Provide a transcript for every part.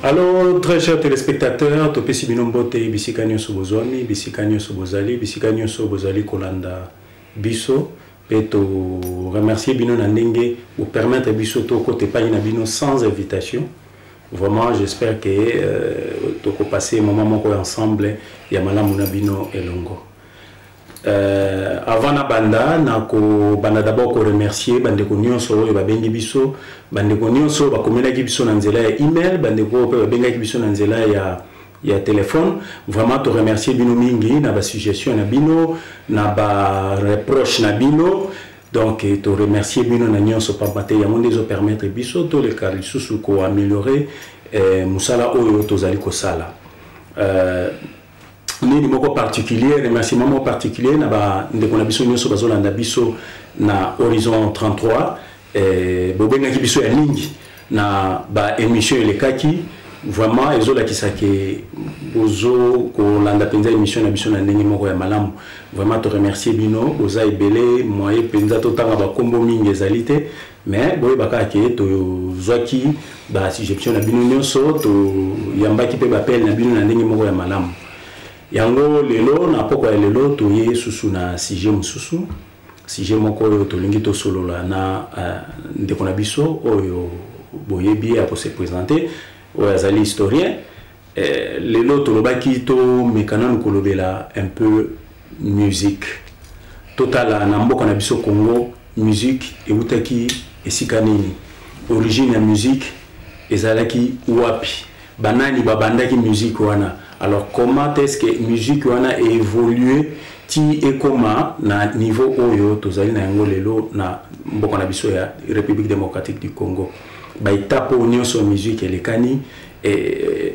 Alors, très chers téléspectateurs, topesi bino mbote bisika nyonso bozwami, bisika nyonso bozali, bisika nyonso bozali kolanda biso. mpe to remercier bino na ndenge bo permettre biso tokota epai na bino sans invitation vraiment j'espère que euh, tokopase moment moko ensemble ya malamu na bino elongo euh, avant na banda nakobanda d'abord koremercier bandeko nyonso oyo babengi biso bandeko nyonso bakomelaki biso na nzela ya email bandeko oyo mpe babengaki biso na nzela ya ya telephone vraiment to remercier bino mingi na ba suggestion na bino na ba reproche na bino donc eh, to remercier bino na nyonso pamba te yango nde ezopermettre biso toleka lisusu koameliore eh, mosala oyo tozali kosala euh, nini moko particulier remerciement moko particulier na bandeko na biso nyonso bazolanda biso na horizon 33 Eh, bobengaki biso ya mingi na ba émission elekaki vraiment ezolakisa ke bozo kolanda mpenza émission na biso na ndenge moko ya malamu vraiment to remercie bino oza ebele moye mpenza totanga bakombo mingi ezali te mais boyeba kaka ke tozwaki basuggestion na bino nyonso toyambaki mpe bapele na bino na ndenge moko ya malamu yango lelo na pokwa ya lelo toye susu na sujet mosusu Sujet moko oyo tolingi tosolola na euh, ndeko na biso oyo boyebi ako se présenter oyo azali historien euh, lelo tolobaki tomeka nanu kolobela un peu musique totala na mboka na biso Congo musique ewutaki esika nini origine ya musique ezalaki wapi banani babandaki musique wana alors comment est ce que musique wana évolue ti ekoma na niveau oyo tozali na yango lelo na mboka na biso ya république démocratique du congo baetape oyo nyonso musique elekani eh,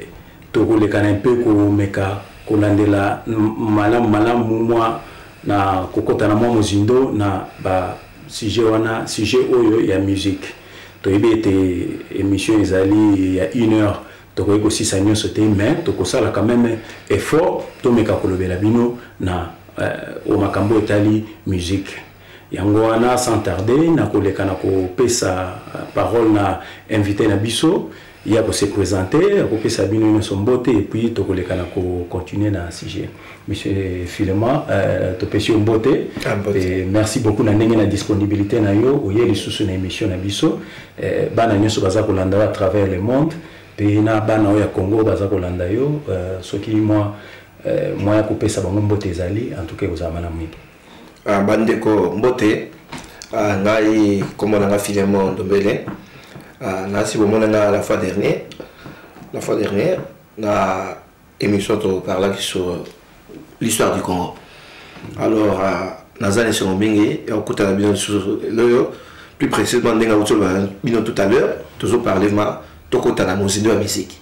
tokolekana mpe komeka kolandela malamu malamu mwa na kokota na mwa mozindo na ba sujet wana sujet oyo ya musique toyebi ete émission ezali ya une heure tokoki kosisa nyonso te mais tokosala quand même effort tomeka kolobela bino na euh, o makambo etali musique yango wana sans tarder nakoleka na kopesa euh, parole na invité na biso Ye ako se presenter, ako pesa bino nionso mbote et puis toko leka na ko continuer na sujet. Monsieur Philemon, euh, to pesi yo mbote. Ah, mbote. Et merci beaucoup na ndenge na disponibilité na yo oye lisusu na émission na biso. Euh, bana nionso baza kolanda yo à travers le monde pe na bana oyo ya Congo baza kolanda yo euh, soki mwa euh, mwa ya kopesa bango mbote ezali en tout cas ekozala malamu mingi. Ah, bandeko mbote ah, ngai nkombo na ngai filemon ndombele ah, nasi bomona ngai la fois dernier la fois dernière na émission toparlaki sur l'histoire du congo alors naza na esengo mingi ya kokutana bino lisusu loyo plus précisément ndenge akuti oloba bino tout à l'heure tozoparle ma tokota na mozindo ya misiki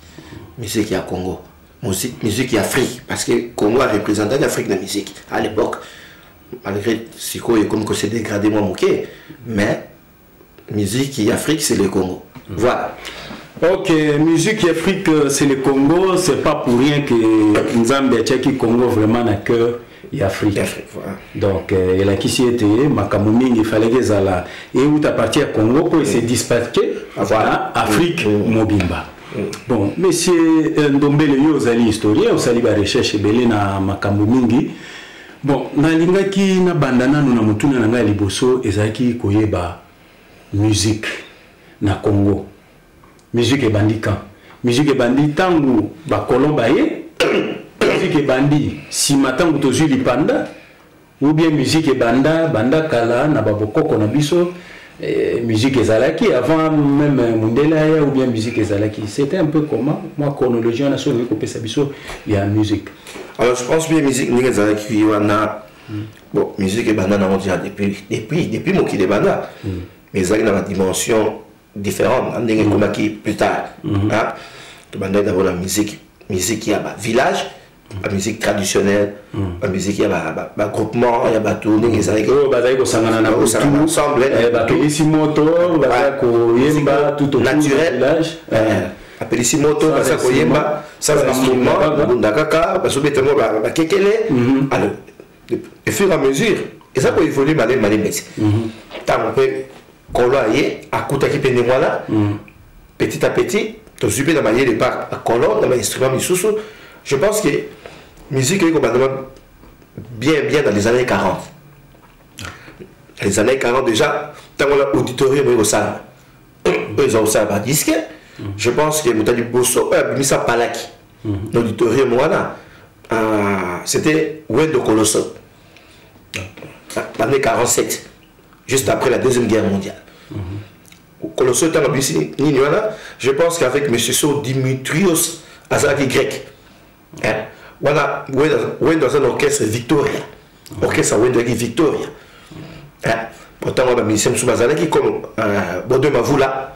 misiki ya congo musique musique ya afrique parce que congo arepresentaki afrique na musique à l'époque malgré sikoyo ekomi kose dégrade mwa moke mais musique ya afrique c'est le congo mm. voilà Ok, musique Afrique, euh, c'est le Congo. C'est pas pour rien que Nzambe a Tchaki Congo vraiment na cœur et Afrique. Voilà. Donc, euh, et la qui s'y était, Makamuming, il fallait qu'ils allaient. Et où t'appartiens à Congo pour se dispatcher. Ah, voilà, Afrique, mm. Mobimba. Bon, monsieur euh, Ndombele, yo ozali historien, osali ba recherche ebele na makambo mingi. Bon, nalingaki na banda nanu na motuna na ngai liboso ezalaki koyeba musique na Congo. Musique ebandi quand? Musique ebandi tangu ba colon baye. Musique ebandi sima tangu tozui lipanda. ou bien musique ebanda banda kala na ba bokoko na biso eh, musique ezalaki avant même mundele aya ou bien musique ezalaki c'était un peu comment moi chronologie wana soki kopesa biso ya musique alors je pense bien musique ndenge ezalaki wana hmm. bon musique ebanda nango déjà depuis depuis depuis mokili ebanda hmm. mais ezalaki na badimension différente na ndenge ekomaki plus tard mhm. ah, tobandaki d'abord na musique musique ya bavillage bamusike traditionnelle bamusike ya bagroupement ya bato ndenge ezalaki oyo bazali kosangana na kosangana ensemble eh, bapelisi moto baza koyemba tout naturel apelisi moto baza koyemba sans instrument babunda kaka bazobeta ngo bakekele alors au fur et à mesure eza koévolue malemi malemi esi ntango mpe kolo aye akutaki mpe ndenge wana petit à petit tozwi mpe na mayele par kolo na bainstrument misusu je pense que musique eye kobandama bien bien dans les années 40 les années 40 déjà ntango wana auditorium eye kosalama oyo eza kosala badisque je pense que moto ya liboso oyo abimisa palaki mm -hmm. l'auditorium wana euh, c'était wendo colosso l'année 47 juste après la deuxième guerre mondiale mm -hmm. colosso ntango abimisi nini wana je pense qu'avec monsieur so dimitrios azalaki grec hein? wana wendo aza na orchestre victoria mhm. orchestre wendo yaki victoria hein? ntango bamusicien mosusu bazalaki comme euh, bodo mavula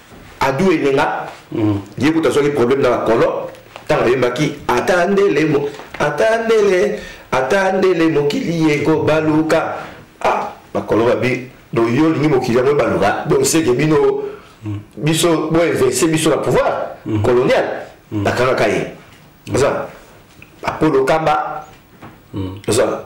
adu enenga mm. ye kutu azwaki problème na bakolo ntango ayembaki ata ndele mo ata ndele ata ndele mokili ye kobaluka ah bakolo babi donc yo olingi mokili yango ebaluka donc seke bino mm. biso boinveste biso na pouvoir mm. colonial mm. nakangaka ye oza apolo kamba oza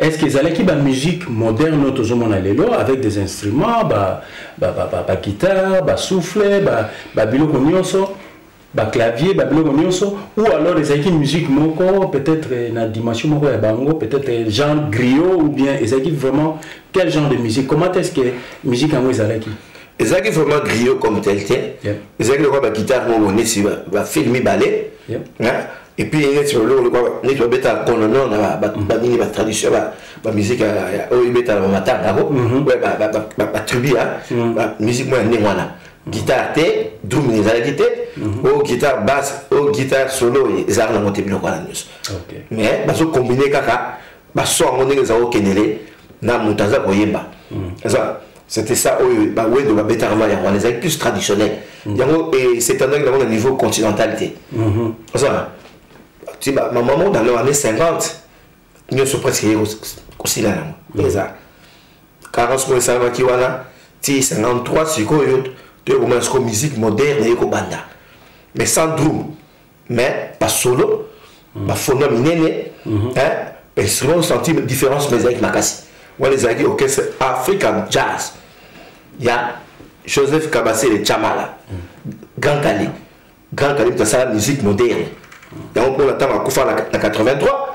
Est-ce que ezalaki ba musique moderne oyo tozomona lelo avec des instruments ba ba ba ba, ba guitare ba souffle ba ba biloko nyonso ba clavier ba biloko nyonso ou alors ezalaki musique moko peut-être eh, na dimension moko ya bango peut-être eh, genre griot ou bien ezalaki vraiment quel genre de musique comment est-ce que musique yango ezalaki ezalaki vraiment griot comme tel te ezalaki lokola bagitare moko neti bafilme mibale et puis neti oloko lokola neti babeta konono na banini batradition bamusike oyo ebetala bamatanga yango batribu ya musike moko ya ndenge wana guitare te drum ezalaki te oyo guitare basse oyo guitare solo ezalaka nango te biloko wana nyonso mais bazokombine kaka baso yango ndenge eza kokendele na moto aza koyemba mm. eza c'était ça oyo bawedo babetaka mali yango wana ezalaki plus traditionnel mm. yango septandaki nango na niveau continental te mm-hmm. ozana ti bamama moko dans le année 50 nyonso presque ye kosila yango mm. eza carence moko esalamaki wana ti 53 sikoyo toyekomana sikoyo musique moderne ekobanda mais sans drum mais ba solo ba fonda minene mhm. hein instrument senti différence mais avec makasi wana ezalaki orchestre african jazz ya joseph kabasele chamala mhm. grand kali grand kali moto asala musique moderne yango mpona ntango akufa na 83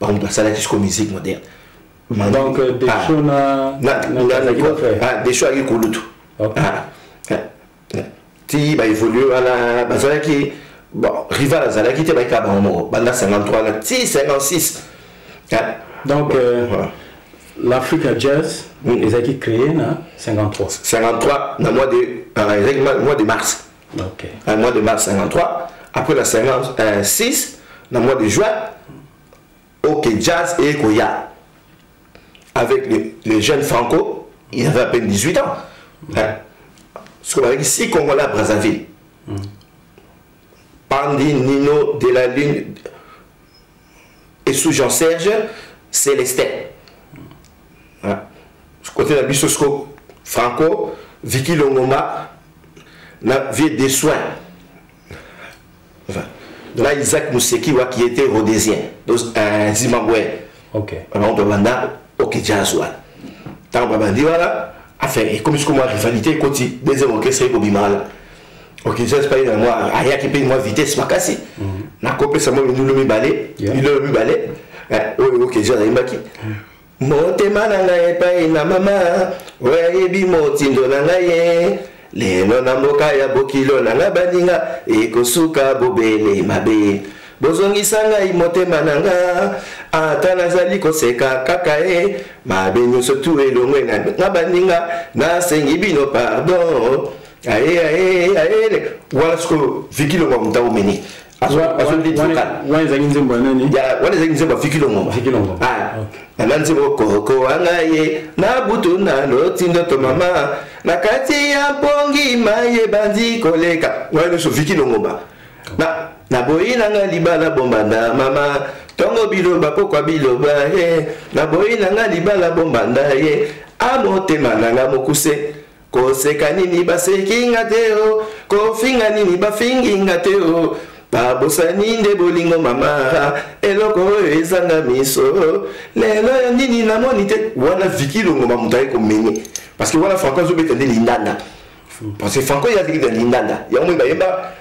bango moto basalaki siko musique moderne donc euh, desho ah. na desho ayaki kulutu ti baévolue wana bazalaki bon rival azalaki te bayika bango moko banda 53 wana ti 56 donc euh, l'afrique ya jazz mm. ezalaki créé na 53 53 na mois de euh, mois de mars okay. Ah, mois de mars 53 après na 56 na mois de juin Ok, Jazz et Koya. Avec les, jeunes Franco, il avait à peine 18 ans. Hein. Ce qu'on avait si Congolais à Brazzaville, Pandi, Nino, de la Lune, et sous Jean Serge Célestin hein? côté la bisosco Franco Vicky Longomba na vie des soins enfin, na Isaac Musekiwa qui était rhodésien donc un Zimbabwe ok alors on demanda ok jazz wana ntango babandi wana affaire ekomisi komwa rivalité ekoti deuxième orchestre ekobima wana okizas pai na mwa ayaki mpe mwa vitesse makasi mhm. nakopesa mwa mindulu mibale bilolo mibale eh, oyo okizas ayembaki motema na ngai epai na mama oyo ayebi motindo na ngai ye lelo na mboka ya bokilo na ngai baninga ekosuka bobele mabe bozongisa ngai motema na nga ata nazali koseka kaka ye mabe nyonso tu elongwe na nga baninga nasengi bino pardon aye aye aye wana sikoyo viki longo moto aumeni wana ezalaki nzembo ya nani wana ezalaki nzembo ya viki longo nanga nzembo koko wanga ye na butu na loti ndoto mama na kati ya mpongi mai ebandi koleka wana nyonso viki longoba naboyi nanga libala bombanda mama ntongo biloba pokwa biloba ye naboyi nanga libala bombanda ye amotema nanga mokuse Koseka nini baseki nga te o, oh. kofinga nini bafingi nga te o. Oh. babosani nde bolingo mama eloko oyo ezanga miso lelo ya nini namoni te wana viki longoma moto aye komene parce que wana franco azobeta nde lindanda parce que franco ye azalaki na lindanda yango moi bayemba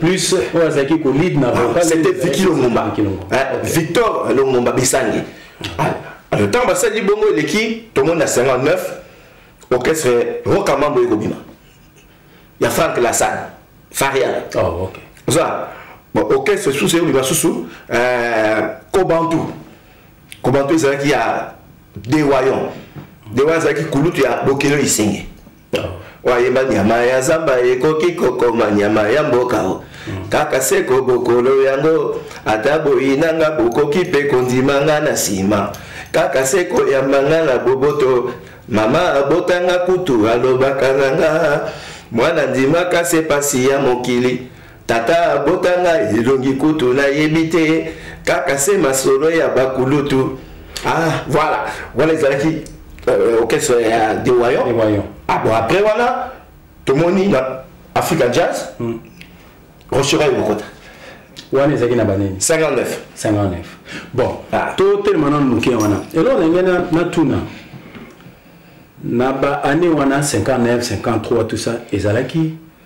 plus oyo azalaki kolide na ah, c'était viki longomba ah, victor longomba bisangi ah, le temps basali bongo eleki tomoni na 59 orchestre rokamambo ekobima ya frank lasane faria oh, oza orchestre susu ekobima susu euh, kobantu kobantu ezalaki ya dewayon dewayon ezalaki kulutu ya bokelo isenge wayeba nyama ya zamba ekoki kokoma nyama ya mboka o mm. kaka seko bokolo yango ata boyinanga bokoki mpe kondima nga na nsima kaka seko yamba nga na boboto mama abotanga kutu alobaka na nga mwana ndimaka se pasi ya mokili Tata abota nga elongi kutu nayebi te kaka se masolo ya bakulutu ah voilà wana ezalaki euh, orchestre ya de wayon ah bon après wana tomoni na african jazz mm. rochera ekokota wana ezalaki na banini 59 59 bon ah. totelema nano moke wana eloko na ngai natuna na baannée wana 59 53 tout ça ezalaki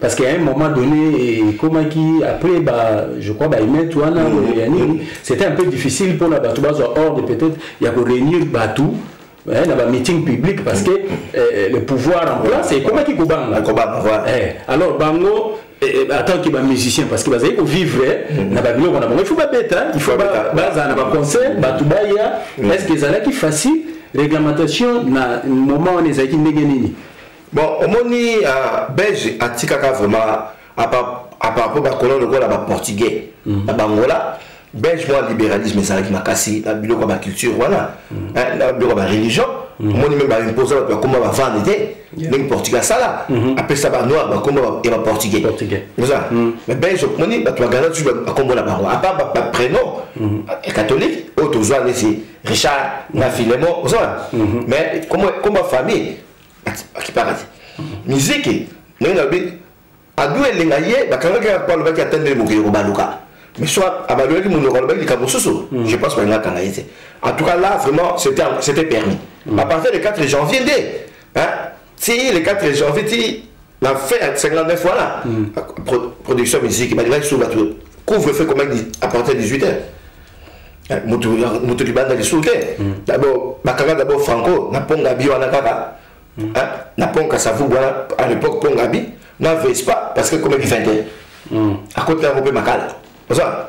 parce qu'à un moment donné ekomaki après ba je crois ba emet wana mm. ya nini c'était un peu difficile mpona bato bazwa ordre peut-être ya koréunir bato Hein, dans un meeting public parce que euh, le pouvoir en place et comment qui kobanga eh, alors bango attends que ba musicien parce que bazali kovivre mhm. na babiloko na bango il faut babeta il faut bazala na baconcert mhm. bato baya mhm. est ce que ezalaki facile réglementation na moment wana ezalaki ndenge nini bon omoni uh, belge atikaka vraiment apart mpo bakolon lokola baportugais mm -hmm. na bangola belge mwa libéralisme ezalaki makasi na biloko ya baculture wana mm -hmm. eh, na biloko ya bareligion mm -hmm. omoni meme baimposa bato bakoma bavande te yeah. ndenge portugais asala mm -hmm. apesa banoir bakoma ya baportugais oza mm -hmm. mais belge omoni bato bagana tusu bakombo na bango apart baprénom mm -hmm. catholique oyo tozwa neti richard na filemon oza mm -hmm. mais comme bafamille akipakati miziki ndenge nalobi adu elenga ye bakangaki kaka po alobaki ata nde mokili kobaluka mais soit abalolaki monoko alobaki likambo mosusu mm. je pense balinga akanga ye te en tout cas là vraiment c'était permis mm. à partir le 4 janvier nde ti le 4 janvier ti na fin ya 59 wana mm. pro, production ya miziki balingaki susu bato couvre feu komaki à partir ya 18 heures eh, moto libanda lisusu te mm. dabord bakanga dabord franco na mpo ngabi wana kaka mm. eh, na mpo kasavu wana à l'époque mpo ngabi na vespa parce que komaki 21 akoti yango mpe makala oza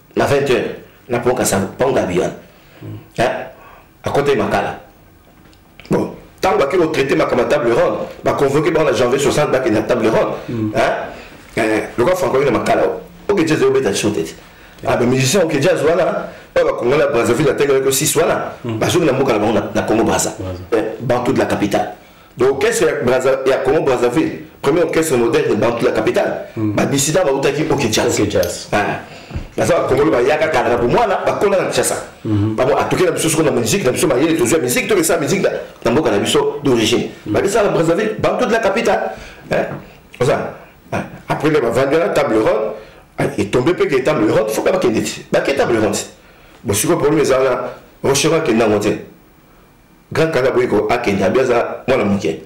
na 20 heures na pont kasanga pont gabion hein akotaki makala bon ntango baki kotraite makambo ya table ronde baconvoke bango na janvier 60 bakende na table ronde mm. eh, lokola francoki na makala oke jazz obeta liso te te ah, bamusicien oke jazz wana oyo bakongoli ya brazzaville atekelaki 6 wana mm. bazongi na mboka na bango na congo brazza eh, bantout de la capitale de orchestre ya, Braza, ya congo brazzaville premier orchestre moderne bantu la capitale mm. badisida bautaki okinshasa okay, ah. baza bakongolo bayaka kala na bomwana bakola na kinshasa mhm. bango atoki na biso soko na musique na biso mayele tozwa musique tokesa musique na mboka na biso d'origine mhm. bakesa na brazzaville bantu de la capitale oza ah. après nde bavandi wana table ronde ah, etombe mpe ke table ronde foka bakende ti bake table ronde bosiko problème eza wana rochero akende yango te Grand Kala boyi ko akende abi aza mwana moke.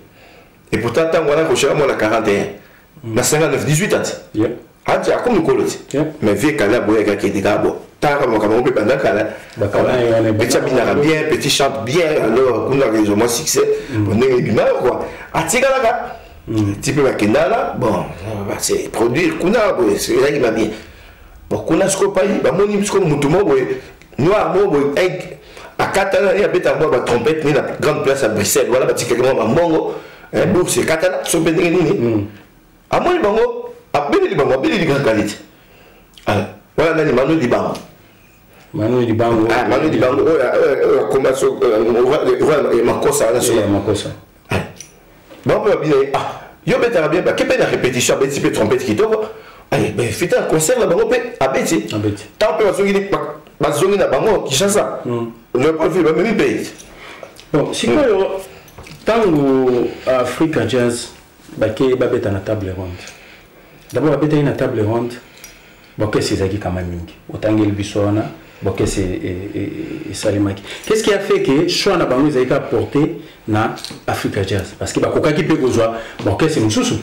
Et pourtant tango wana koshaka mwana 41 na 59 18 ans. Yeah. Ati akomi kolo ti. Yeah. Mais vieux Kala boyi ka kende ka bo. Tanga mo kama ope banda kala. Petit bina bien, petit chante bien. Alors kuna ke zo succès. Mm. On est bima quoi. Ati kala ka. Mm. Ti pe ba kendala. Bon, bah, c'est produire kuna boyi, c'est là qui va bien. Bon kuna sikoyo pai bamoni sikoyo motu moko boye noir moko boye eh, akatana ye abetaka mwa batrompete nini na grande place ya bruxelles wana batikaki mwa bambongo eh, bourse ekatana so mpe ndenge nini mm. amoni bango abeleli bango abeleli kakali te ah, wana nani mano libango mano libango ah, mano libango oyo akoma makosa wana bango mpe babina ye ah yo obetaka bien bake mpe na répétition abeti mpe trompete kitoko fita ya concert na bango mpe abeti ntango mpe bazongi bazongi na bango kinshasa hmm. leopoldville bamemi mpe bon sikoyo ntango euh, africa jazz bakei babeta na table ronde d'abord babetaki na table ronde bokese ezalaki kama mingi otangeli biso wana bokese e, e, e, esalemaki qu'est-ce qui a fait que choix na bango ezalaki aporte na africa jazz parce que bakokaki mpe kozwa bokese mosusu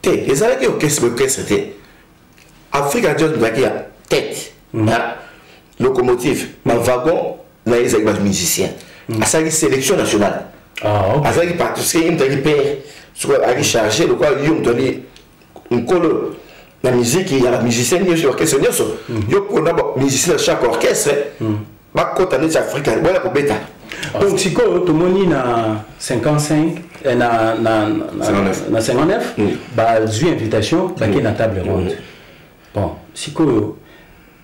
te ezalaki okese bokese te africa jazz ezalaki ya tete mm. na locomotive bavagon na ye ezalaki bamusicien mm. asalaki sélection nationale ah, azalaki partie ye moto alaki père soki alaki chargé lokola yo moto ali nkolo na miziki ya bamusicien nyonso ya orchestre nyonso mhm. yo mpona bamusicien ya chaque orchestre mhm. bakota neti afrika boya kobeta donc sikoyo tomoni na 55 eh, na, na, na, na 59 mm. bazwi invitation bakei mm. na table ronde mm. bon sikoyo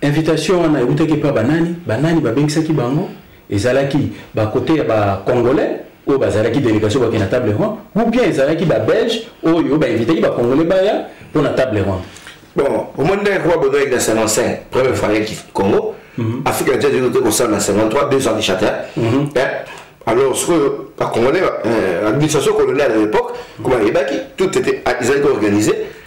invitation wana eutaki epa banani banani babengisaki bango ezalaki bakote ya bacongolais oyo bazalaki délégation bakei na table ronde ou bien ezalaki babelge oyo bainvitaki bacongolais baya mpo na table ronde bon omoni ndenge kuba bono ayaki na 55 première fois ayaki congo mhm. afrique na tiadi ote kosala na 53 deux ans de chatin mhm. eh, alors sikoyo bacongolais euh, administration coloniale à l'époque koma ayebaki tout ezalaki organisé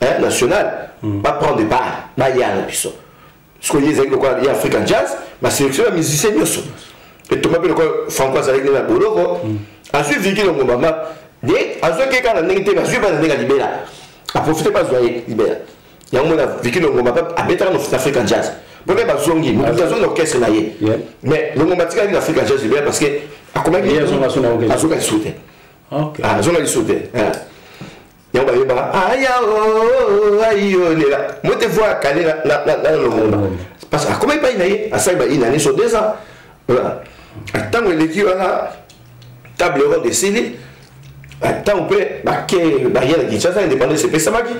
hein, national mm. ba prendre de balle ba yala biso siko ye ezali lokola ya african jazz ba sélection ya musicien nyonso etomba mpe lokola franco azalaki na boloko mm. azwi viki longo mama de azwaki kaka na ndenge te azwi bana ndenge ya libela aprofite mpe azwa ye libela yango mona viki longo mama abetaka na african jazz mpo mpe bazongi moto azongi na orchestre na ye mais longo matikaki na african jazz libela parce que akomaki azonga lisusu te azonga lisusu te yango bayeba aya ayolela mote voi ya kale na lomona parce akoma epai na ye asali ba inane so deux ans ntango eleki wana table ronde esili ntango mpe bake baye na kinshasa indépendance epesamaki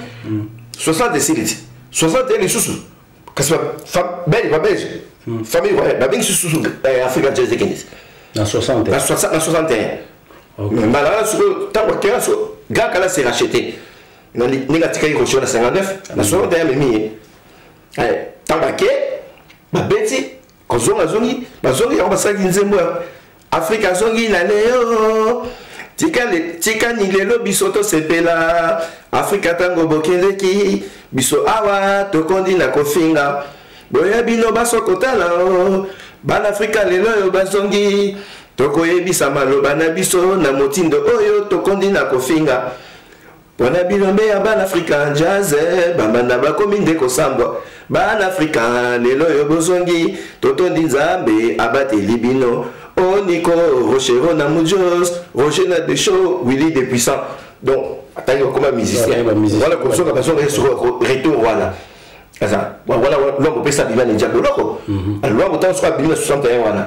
60 esili ti 60 ye lisusu kasi babele babelge hmm. famille royale babengi sususu eh, afrika jazz ekendisi na 61 mbala wana sikoyo ntango akela so grand kala se rachete ndenge atikaki rochio na 59 na 61 amemi ye ntango ake babeti kozongazongi bazongi yango basalaki nzembo Afrika azongi na leo tikani lelo biso tosepela afrika ntango bokendeki biso awa tokondi na kofinga boya bino basokotala o bana afrika lelo oyo bazongi tokoyebisa maloba na biso na motindo oyo tokondi na kofinga Pona bino nde ya bana african jazz eh, bambanda bakomi nde kosambwa bana african lelo oyo bozongi totondi nzambe abateli bino oh nico rochero na mujos roger na desho willi de puissant donc atangi bakoma musicien wana kozonga bazonga ye soko retour wana aza wana lwango opesa bibane njabe oloko lwango ntango soko abimi na 61 wana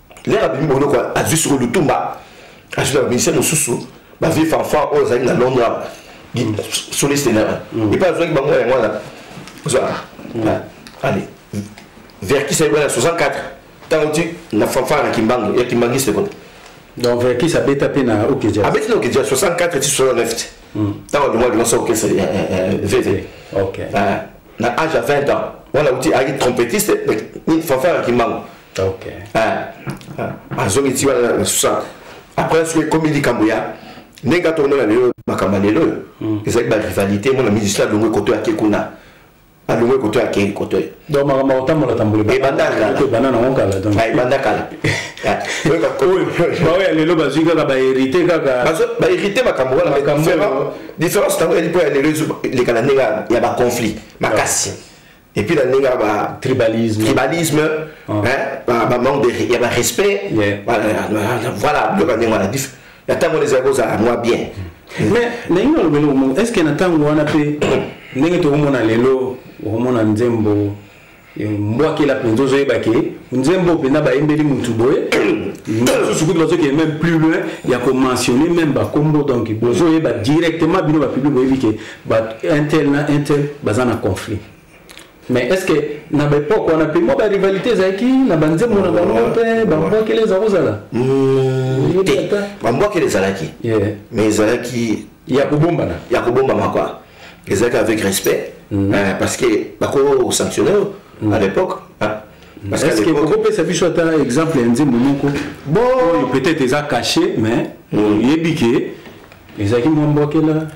lere abimi boloko azwi soko lutumba azwi na baministère mosusu bavie fanfan oyo azali na londre awa soliste na epai azwaki bango yango wana ozwa ale verkisa ebana 64 ntango ti na fanfan na kimbangu ya kimbangiste kuna donc verkis abeta mpe na okeja abeti na okeja 64 ti 69 ti ntango alongwa limaso okesa vv na age ya 20 ans wana uti ayaki trompettiste nini fanfare ya kimbangu azongi ti wana na 60 après soki ekomi likambo ya ndenge kaka tokomona lelo makambo ya lelo oyo hmm. ezalaki barivalité mona musicien alongo ekoto yake kuna alongo ekoto yake ekoto ye ebanda kala baoyo ya lelo bazwi kaka baherite kaka baherite makambo wana différence tango ya lipo ya lelo ezoleka na ndenge ya ba conflit makasi et puis na ndenge ya ba tribalisme tribalisme ah. hein ba, ba manque de ya ba respect yeah. voilà voilà biloko ya ndenge wana dif na ntango wana ezali kozala mwa bien mais nalingi nalobeli omo est ce que na ntango wana mpe ndenge tokomona lelo okomona nzembo mbwakela mpenza ozoyeba ke nzembo mpenza bayembeli motu boye mosusu kutu bazokende même plus loin ya komentionne même bakombo donc bozoyeba directement bino bapublic boyebi ke intel na intel baza na conflit mais est ce que na baepoke wana mpe mwa barivalité ezalaki na banzembo na bango mpe bambwakela eza kozala hmm, bambwakela ezalaki mais ezalaki ya kobombana ya kobombama kua ezalaki avec respect mm. euh, parce que bako sanctionne mm. à l'époque hein. parceque okopesa biso ata exemple ya nzembo moko oyo peut-être eza caché mais oyebi mm. ke ezalaki mwa mbwakela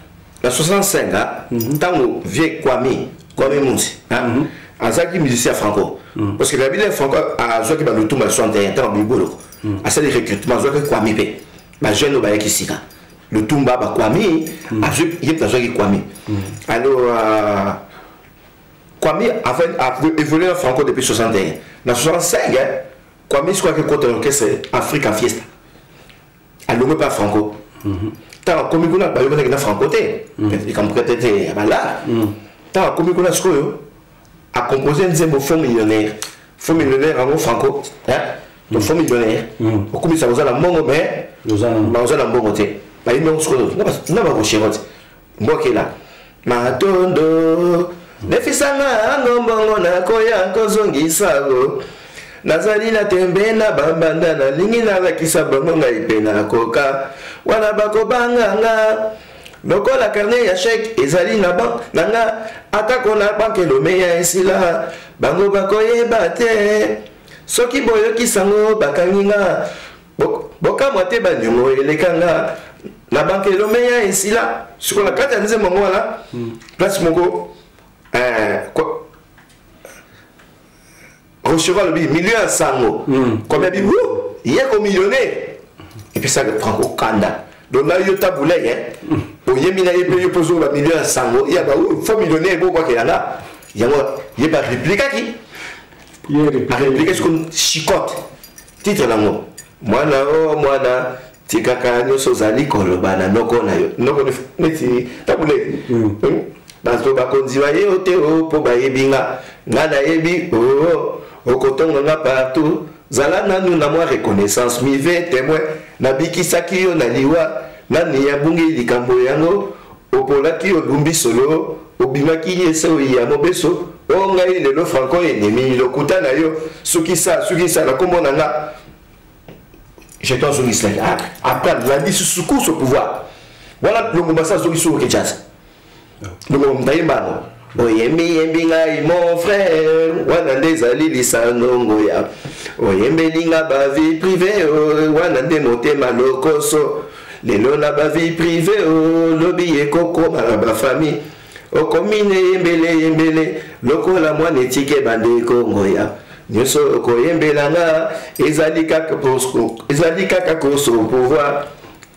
na 65 ntango mm-hmm. vieux kwami kwami munsi mm-hmm. azalaki musicien ya franco mm. parce que na bino franco azwaki balutumba 61 ntango biboloko asali recrutement azwaki kwami mpe bajeune oyo bayaki sika lutumba bakwami mm. azwi ye mpe azwaki kwami mm. alors euh, kwami évolue na franco depuis 61 na 65 kwami soki akekota na orchestre africa fiesta alongwe mpe franco mm-hmm. ntango akomi kuna bayokanaki na franco te mm. likambo kete te ya balaa mm. ntango akomi kuna sikoyo a composé nzembo faux millionnaire faux millionnaire yango franco hein? to faux millionnaire mm. okumisa kozala mbongo mais bakozala na mbongo te bayimbi yango sikoyo na barochero te mbokela matondo lefisanga yango mbongo nakoya kozongisa o nazali na tembe na bambanda nalingi nalakisa bango ngai mpe nakoka wana bakobanga nga lokola carnet ya chèque ezali na bank na nga atako na banke lome ya esila bango bakoyeba te soki boyokisa ngo bakangi nga bokamwa te baniongo eleka nga na banke lome ya esila siko na kati ya nzembo yango wana hmm. place moko eh, rochereau alobi million ya sango hmm. combien bi ye ko millionnaire epesaka franco kanda donc na yo tabulai e hmm. oyembi na ye mpe yo mpe ozongola million ya sango ya baoyo fo millionnaire bokwakela nga yango ye bareplikaki areplikaki siko chicote titre nango mwana o oh, mwana tikaka nyonso ozali koloba na noko na yo noko neti tabule hmm. hmm? bato bakonzi baye yo te o oh, mpo bayebi nga nga nayebi o oh, okotonga nga partout zala nanu na mwa reconnaissance mive témoin nabikisaki yo na liwa nani abungi likambo yango Opolaki obumbi solo obimaki ye se oyi ya mobeso o ngai lelo franco enemi lokuta na yo sukisa sukisa na kombo na nga je t'en zongisa ah, après alandi susu course au pouvoir wana longomba sa zongisi oke jasa longomba mutayemba yango oyembi yembi ngai mon frère wana nde ezali lisano ngoya oyembeli nga ba vie privée oh, wana nde motema lokoso lelo na ba vie privée oh, lobi ekokoma na ba famille okomi na eyembele eyembele lokola mwana etike bandeko ngoya nyonso okoyembela nga ezali kaka koso pouvoir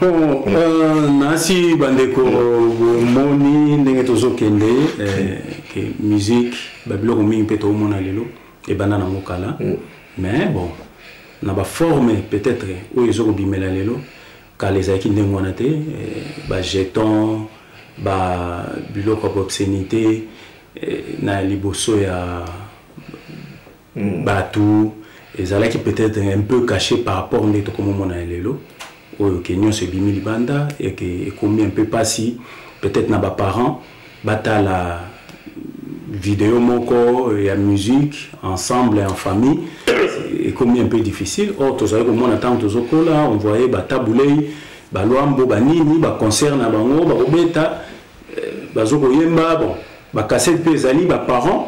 bon euh, nasi bandeko bomoni ndenge tozokende eh, ke musique babiloko mingi mpe toomona lelo ebanda nango kala mm. mais bon na baforme peut-être oyo ezo kobimela lelo kala ezalaki ndenge wana te eh, bajeton babiloko ya baobscenité eh, na liboso ya mm. bato ezalaki peut-être un peu caché par rapport nde tokomomona ya lelo oyo ke nyonso ebimi libanda eke ekomi un peu mpasi peut-être na baparent batala video moko ya musique ensemble en famille ekomi un peu difficile or tozali komona ntango tozokola on voye batabulei balwambo banini baconcert na bango bakobeta euh, bazokoyemba bon bakasete mpe ezali baparent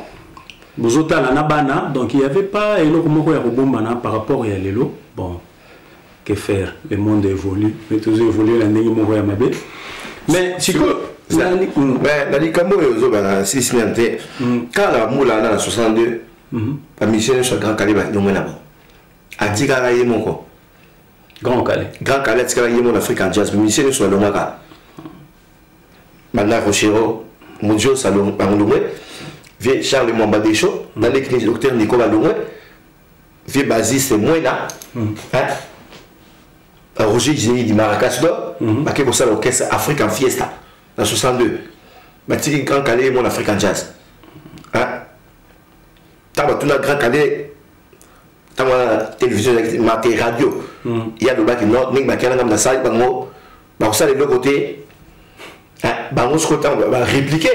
bozotala na bana donc il y avait pas eloko moko ya kobombana par rapport ya lelo bon que faire le monde évolue mais tozo évolue na ndenge moko ya mabe mais sikoyo na likambo oyo ozoba na sismian te kaka na bambula wana na 62 bamisio nyonso ya grand kale balongwe na bango atikaka ye moko grand kale grand kale atikaka ye moko na african jazz bamisio nyonso balongaka Manda Rochero, Mudio Salon Bangolongwe, Vieux Charles Mwamba Desho, mm. Nalek Niji Docteur Nico Balongwe, Vieux Bazis Mwena, mm. hein, euh, Roger Giseyi di Maracas d'Or, mm. Baké Bossa l'Orchestre African Fiesta, en 62, Batiki Grand Calais, Mon African Jazz. Hein, Taba Tuna Grand Calais, Taba Télévision, Maté Radio, mm. Y'a le bac, non, Ning Baké, Nangam Nassai, Bango, bakosala eloko te eh, bango siko ntango bareplike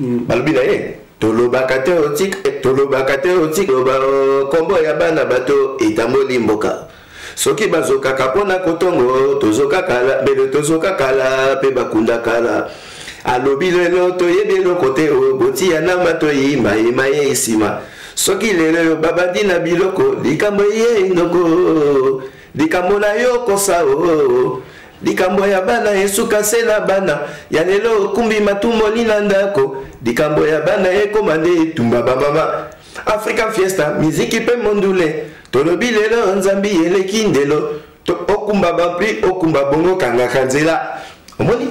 mm. balobi na ye tolobaka te otik eh, tolobaka te otik loba nkombo oh, ya bana bato etamboli mboka soki bazokaka mpo na kotongo tozokakala bele tozokakala mpe bakundakala alobi lelo toyebi eloko te oyo oh, botiya na matoyi maye maye nsima soki lelo yo babandi na biloko likambo eye ndoko Likambo na yo kosa o oh, oh, oh. likambo ya bana esuka se na bana ya lelo okumbi matumboli na ndako likambo ya bana ekoma nde etumba bamama african fiesta miziki mpe mondule tolobi lelo nzambi eleki ndelo okumba bampri okumba bongo kangaka nzela omoni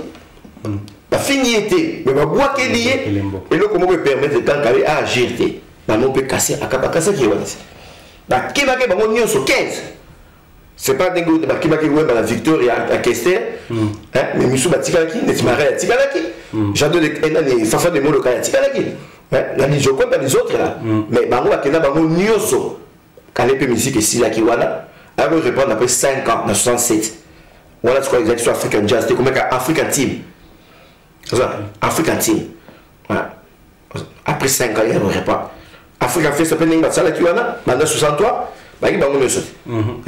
hmm. bafingi ye te me babwakeli ye eloko moko epermettre tanka ye aagir te bango mpe kasi akabakasaki ye wana bakimaki bango nyonso 15 c'est pas ndenge oyo bakimaki wemba na victoire ya kester hmm. mais misusu batikalaki neti mara yatikalaki hmm. jado enani fafa de moloka yatikalaki na lijoko na les autres là hmm. mais bango bakenda bango nyonso kale mpe miziki esilaki wana ayaki répondre après 5 ans na 67 wana sikoyo ezalaki so african jazz te komeka african team african team voilà après 5 ans il n'aimerait pas africa festa mpe ndenge basalaki wana banda 63 bayaki bango nyonso te mhm.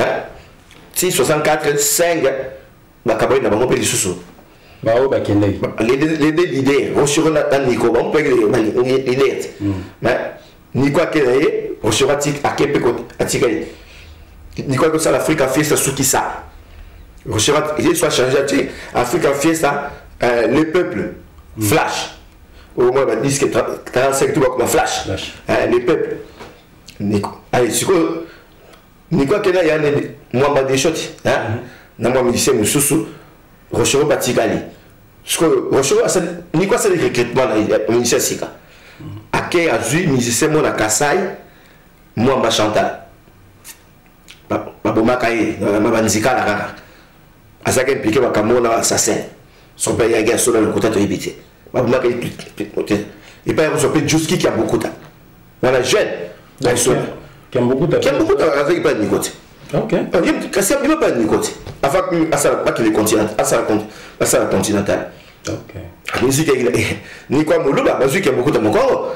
ti 64 5 bakabaki na bango mpe lisusu baoyo bakendaki les deux leaders rochero na nico bango mpe leader te mhm. nico ake na ye rochero ake mpe atika ye nico akosala africa fiesta sukisa rochero ye so achange ati africa fiesta euh, le peuple mhm. flash au moins ba disque 35 tours ba flash hein les peuples niko allez siko niko kena ya ne moi ba des shots hein mhm. na moi musicien mususu rochero batikali siko rochero asa niko asa recrutement na musicien sika mhm. ake azui musicien mona kasai moi ba chantal babomaka ye banzikala kaka azalaki implike makambo wana assassin son père yaki asola lokuta toyebi te babomaka epai ya koso mpe juski kia bokuta wana jeune asola kiambukuta azalaki epai ya niko te kasi abima epai ya niko te avant asala bakende continent asala continental amiziki niko ya moluba bazwi kiambukuta mokongo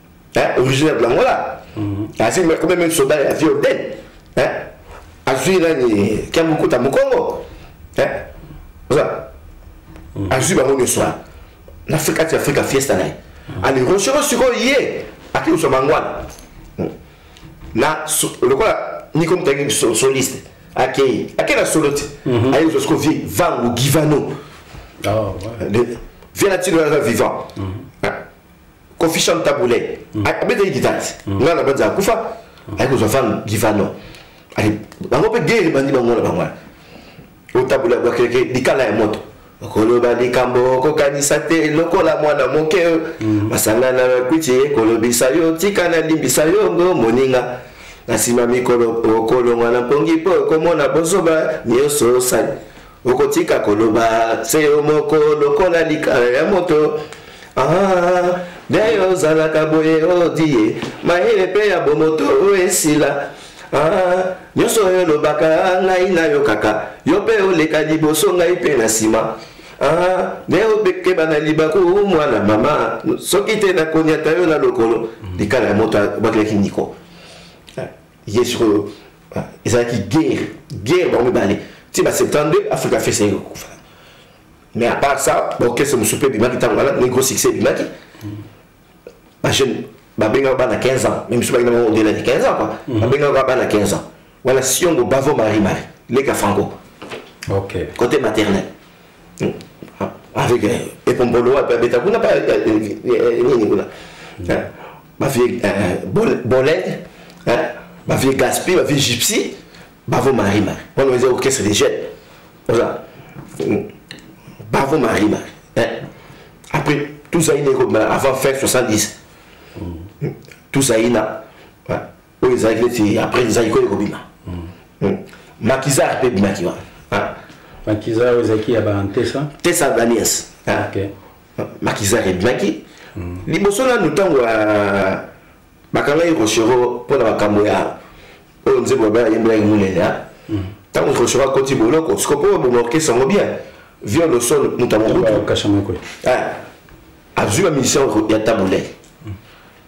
hein, originaire de l'angola mhm. azwi ah, combien même soda ya vieux ben hein, azwi ah, nani kiambukuta mokongo hein, oza mhm. azwi ah, bango nyonso wana na afrika ti afrika fiesta na ye mhm. ali rochero sikoyo ye akei koswa bango wana hmm. na lokola niko mutaki soliste akei akei na solo ti aye koswa sikoyo vie vangu givano oh, vie na tino aza vivant coefficient tabulaire mm. abetaki distance mm. nga na banza akufa mm. ayi kozwa van divano bango mpe guerre ebandi bango na bango wana otabula bwakeleke likala ya moto okoloba likambo okokanisa te lokola mwana moke masanga na kwiti ekolobisa yo tika nalimbisa yo ngo moninga na nsima mikolo okolongwa na mpongi mpo okomona bozoba nyonso osali okotika koloba se yo moko lokola likala ya moto ah, nde ozalaka boye odie mayele mpe ya bomoto oyo esila ah, nyonso oyo olobaka ngai nayokaka yo mpe oleka liboso ngai mpe na nsima ah, nde obekeba na libaku mwana mama soki te nakonyata yo na lokolo likala ya moto bakelaki niko ye sikoyo ah, ezalaki guerre guerre bango mibale ti ba 72 africa fest ayeke kokufa mais à part ça baorchestre mosusu mpe ebimaki ntango wana ndenge gros succès ebimaki bajeune babengaka bana 15 ans mais misusu bakendaka odela de 15 ans kua mm. babengaka bana 15 ans wana siongo bavo marie marie leka franco okay. côté maternel mm. ah, avec euh, epomboloa mpe abeta kuna mpe euh, euh, nini kuna mm. ah. ba vie euh, boled hein? ba vie gaspi ba vie gypsy bravo marie marie wana eza orchestre de jeunes oza bravo marie marie hein? après tout ça ine avant fin 70 tout ça ina oyo ezalaki neti après ezalaki koyo kobima hmm. makizar mpe ebimaki wana ah. makizar oyo ezalaki ya bantesa tesa danies ah. makizar ebimaki hmm. liboso nanu ntango bakangaki rochero mpo na makambo ya oyo nzembo babe ayembelaki monene ah. hmm. ntango rochero akoti boloko siko mpo baboma orkestre yango bien viol osol moto ya mobutu azwi bamusicien ya tabulei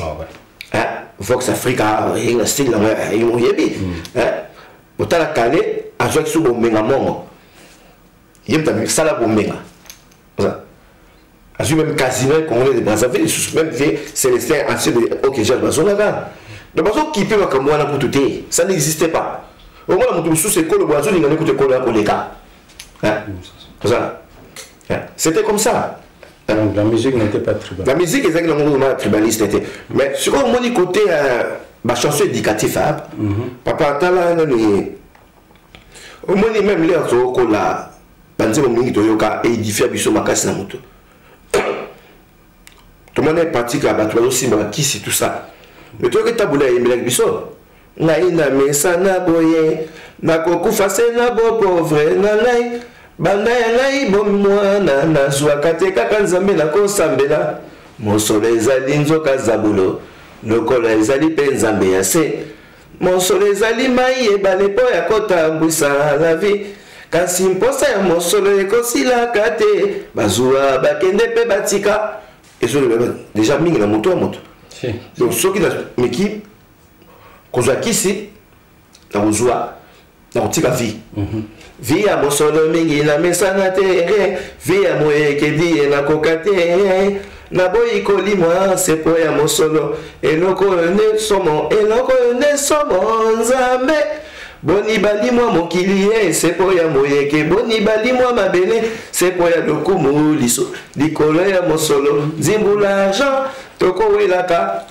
ah, eh, vox africa eyenga style na ngai oyebi hmm. eh, otala kale azwaki so bomenga mongo ye moto asala bomenga azwi meme casino ya congolais de brazzaville lisusu meme te célestin ancien de okejal bazongaka donc bazokipe makambo wana kutu te ça n'existe pas omona moto mosusu ekolo boye azolinga nde kutu ekolo ya koleka ozala C'était comme ça. La musique n'était pas tribale. La musique est exactement tribaliste. Mais ce qu'on m'a dit côté euh, ma chanson éducative, hein, mm -hmm. papa Tala, au moins même l'air qu'on la banzembo mingi toyoka edifia biso makasi na moto tomona epatika bato bazosimba bakisi tout ça mais toyoki tabula ayembelaki biso Ngai na mesana boye nakokufa se na bopovre na ngai banda ya ngai bomwana nazwaka te kaka nzambe nakosambela mosolo ezali nzoka zabulo lokola ezali mpe nzambe ya se mosolo ezali mai ebale mpo ya kotambwisa lavi kasi mposa ya mosolo ekosilaka te bazwa bakende mpe batika ezolobela deja mingi na moto ya moto donc soki na miki kozwa kisi na kozwa na kotika vie mhm. vie ya mosolo mingi na mesana te eh. vie ya moyekedi ye nakoka te eh. naboyi kolimwa sepo ya mosolo eloko oyo nde somo eloko oyo nde somo nzambe boni balimwa mokili ye sepo ya moyeke boni balimwa mabele sepo ya lokumu likolo ya mosolo nzimbula jean tokowelaka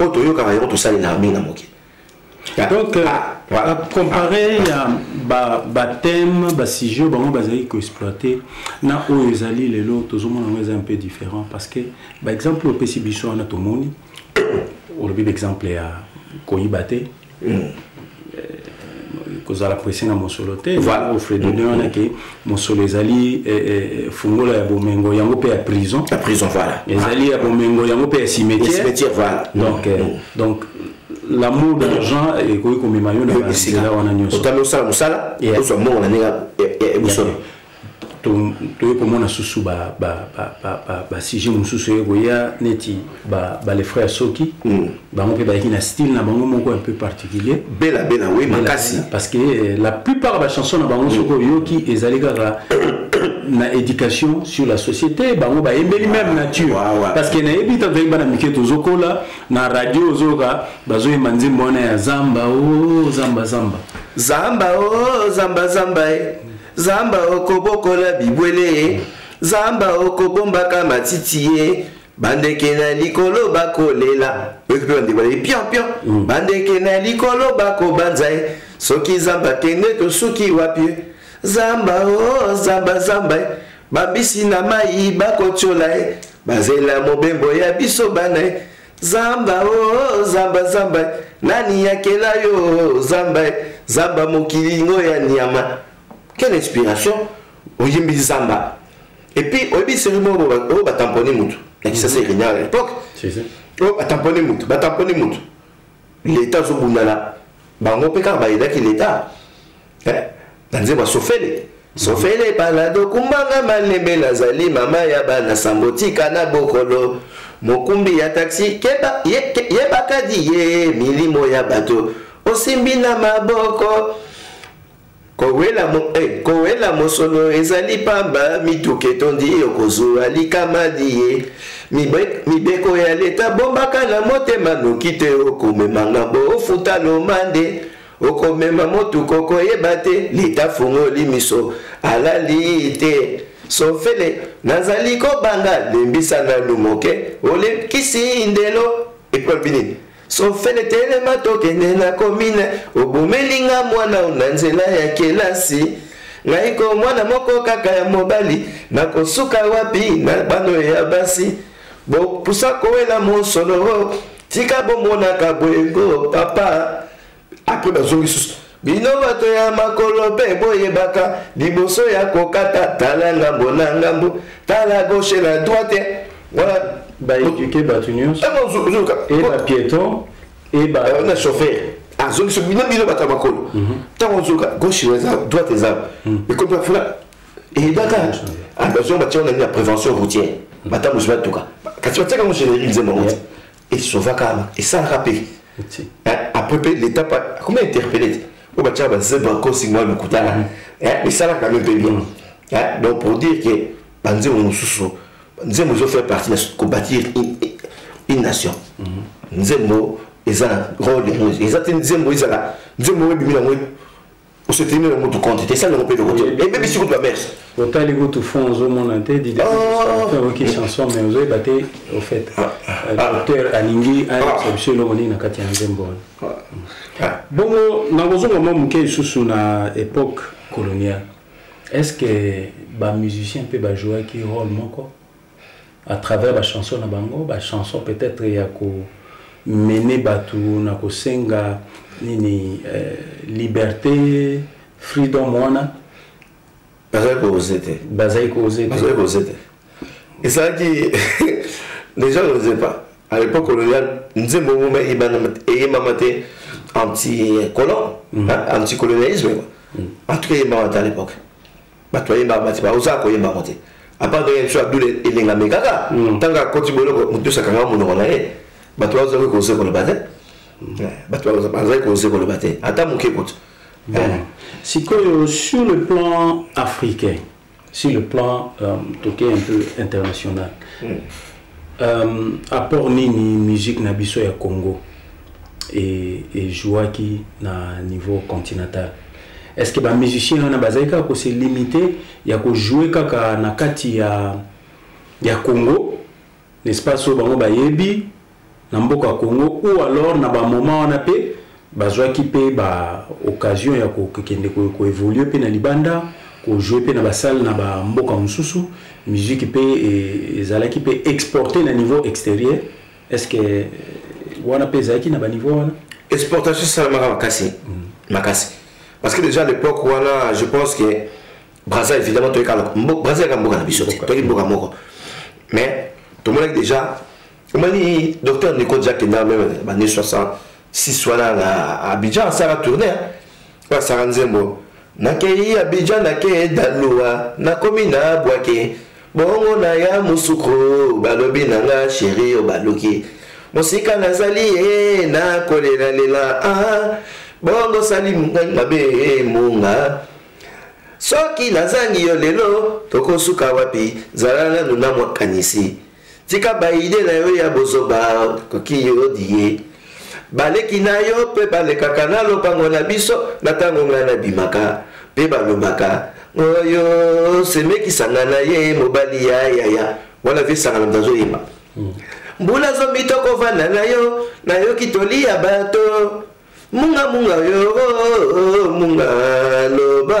oyo toyokaka yango tosalelaka mingi na moke donc euh, ah, voilà. comparer ya bathème basujet oyo bango bazali koexploite na oyo ezali lelo tozomona yango eza un peu différent parce que baexemple opesi biso wana tomoni olobi baexemple ya koyiba te kozala presse na mosolo te voilà offre de donner wana ke mosolo ezali eh, eh, fungola ya bomengo yango mpe ya prison ya prison voilà ezali ya bomengo yango mpe ya cimetière cimetière voilà donc eh, mm. donc l'amour de l'argent ekoki komema yo na nzela wana nyonso otami osala mosala ozwa mbongo na ndenge ya mosolo toye komona susu basujet mosusu eye koya neti bale frère soki hmm. bango mpe bayaki na style na bango moko un peu particulier belabela oui makasi parce que euh, la plupart ya bachanson na bango soki oyoki ezali kaka na éducation sur la société bango bayembeli même nature parce que nayebi tozali bana mike tozokola na radio ozoyoka bazoyemba nzembo wana ya zamba o oh, zamba zamba zamba o oh, zamba zamba e eh. zamba okobokola bibwele zamba okobombaka matiti ye bandeke na likolo bakolela oyoki mpe bandeko baleli pianpian mm. bandeke na likolo bakobanza ye soki zamba kende tosuki wapi ye zamba o oh, zamba zamba ye bambisi na mai bakotyola ye bazela mobembo ya biso bana ye zamba o oh, zamba zamba nani yakela yo zamba zamba mokili ngo ya nyama quelle inspiration oyimbi zamba epuis oyebi seri moko oyo batamponi motu na kisasa erinia à l'époque oyo batamponi motu batamponi motu L'Etat azo bunda na bango pe kaka ba aidaki l'Etat. Eh, na nzembo sofele. Sofele palado kumbanga malembe nazali mama ya bana sambo tika na bokolo. Mokumbi ya taxi keba ye, ke, yebaka di ye milimo ya bato osimbi na maboko. Kowela, mo, eh, kowela mosolo ezali pamba mituka etondi okozwa likama liye mibeko ya leta bombaka na motema noki te okomema ngambo ofuta lomande okomema motuka okoyeba te leta afungoli miso alali te sofele nazali kobanga lembisa nanu moke olekisi ndelo ekolbi nini sofele telema tokende na komine obomeli nga mwana na nzela ya kelasi ngai ko mwana moko kaka ya mobali nakosuka wapi na bano ya basi bopusa kowela mosolo tika bomonaka boyengo papa après bazongi susu bino bato ya makolo mpe boyebaka liboso ya kokata tala ngambo na ngambo tala gauche na droite wana baeduke bato nyonso e bapieton e ba euh, na chauffeur azongisi ah, bino bino bato ya makolo mhm. ntango ozoka gauche eza droite eza mhm. ekomi afuna eyebaka ah, bazongo batia wana nini ya prévention routière mhm. batambusi batuka kasi batiaka yango générique nzembo yango te esauvaka ba esalaka mpe eh, après mpe leta akoma interpele te oyo batyaka bazebra crossing wana lokutala mm. eh, esalaka mpe mpe bien mm. eh, donc pour dire ke banzembo mosusu nzembo ezo faire partie na kobâtir une nation mm-hmm. nzembo eza na role yango eza te nzembo ezala nzembo oyo ebimi yango osotini na mutu compte te esali yango mpe eloko te ebebisi kutu bamers otali kutu fond ozomona te dideoki ah. chanson mais ozoyeba te au fait ah. euh, ah. docteur alingi ayebisa biso eloko nini na kati ya nzembo wana bongo nakozonga mwa moke lisusu na époque coloniale est ce que bamusicien mpe bajouaki role moko à travers ba chansons na bango ba chansons peut-être ya ko mener batu na kosenga nini euh, liberté freedom wana bazali koose te bazali koose te bazali koose te ezalaki les gens n'osaient pas à l'époque coloniale nzembo ngoma eyembama te anti-colon mm. anti-colonialisme mm. en tout cas eyembama te à l'époque bato bayemba yango te bakozala koyemba yango te apa ndenge biso adule elengami kaka ntango hmm. akoti boloko moto nyonso akangaka monoko na ye bato bazali koze koloba te hmm. eh, bato bazali koze koloba te ata moke kutu eh. sikoyo sur le plan africain sur le plan euh, toke un peu international hmm. Euh, apport nini musique na biso ya Congo et et jouaki na niveau continental. Est-ce que ba musiciens wana bazali kaka ko se limiter ya ko jouer kaka na kati ya ya Congo n'est-ce pas so bango bayebi na mboka Congo ou alors na ba moment wana pe bazwaki pe ba occasion ya kokende ko évoluer pe na libanda ko jouer pe na ba salle na ba mboka mususu musique pe e, ezalaki pe exporter na niveau extérieur est-ce que euh, wana pe ezalaki na ba niveau wana exportation salamaka makasi mm. makasi parce que déjà à l'époque wana je pense que Brazza évidemment toyekala Brazza yaka mboka na biso te toyeki mboka moko mais tomonaki déjà omoni docteur ndeko jacke nda meme bande 66 wana na abidjan asala tourne oyo asala nzembo nakei abidjan nake daloa nakomi na bwake bongo na ya mosuku balobi na nga sheri obaluki mosika nazali ye nakolelalela ah, bongo sali mabe munga soki nazangi yo lelo tokosuka wapi zala nanu na mwakanisi Tika ba idee na yo ya bozoba koki yo diye. Baleki na yo mpe balekaka na lopango na biso na ntango ngai nabimaka mpe balobaka oyo semekisanga na ye mobali ya yaya wana mpe esangana moto azoyemba hmm. mbula zomi tokovanda na yo nayoki toli ya bato munga munga yo munga loba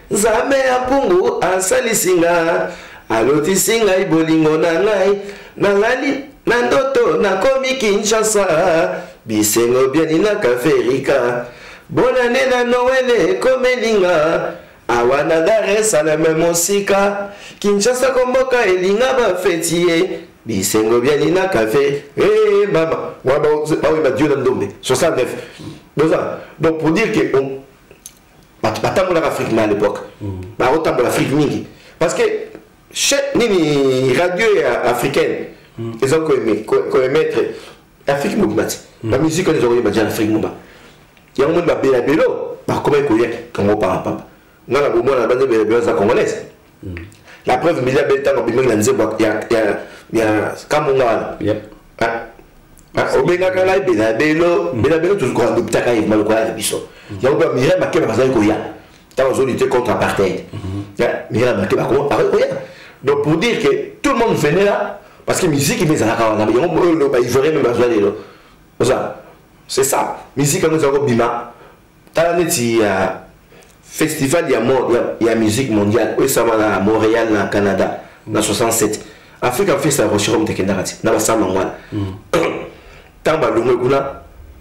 Nzambe ya mpungu asalisi nga, alotisi ngai bolingo na ngai, nalali na ndoto nakomi Kinshasa, bisengo biani na kaferika, bonane na Noele ekomeli nga, awa na Dar es Salaam mosika, Kinshasa komboka elinga bafeti ye, bisengo biani na kafe, hey, mama, wana baoyeba Dieu na ndombe, 69, donc pour dire que bato batambolaka afrique na l'époque mm. bakotambola afrique mingi parce que nini radio ya africaine mm. eza koemettre afrique mobimba ti mm. bamusike wana eza koyeba ja na afrique mobimba yango moni babelabelo bakomaki koya kango papa papa nga na bomwana na banza belabelo aza congolaise mm. la preuve mbili abeli ntango abimaki na nzembo ya kamunga wana ah, ah, obengaka ngai belabelo mm. belabelo tozokobutaka ye malokola na biso mm. yango mpe mirai makeba bazali koya ntango azolite contre apartheid mm-hmm. mirai makeba akoki koya donc pour dire que tout le monde venait là parce que miziki mpe ezalaka wana yango oyo baivore mpe bazwa lelo oza c'est ça miziki yango ezalaka obima tala neti ya festival ya, ya, ya musique mondiale oyo esalama na montréal na canada na 67 african fest ya rocherom tekendaka ti na basala mango wana ntango balongwe kuna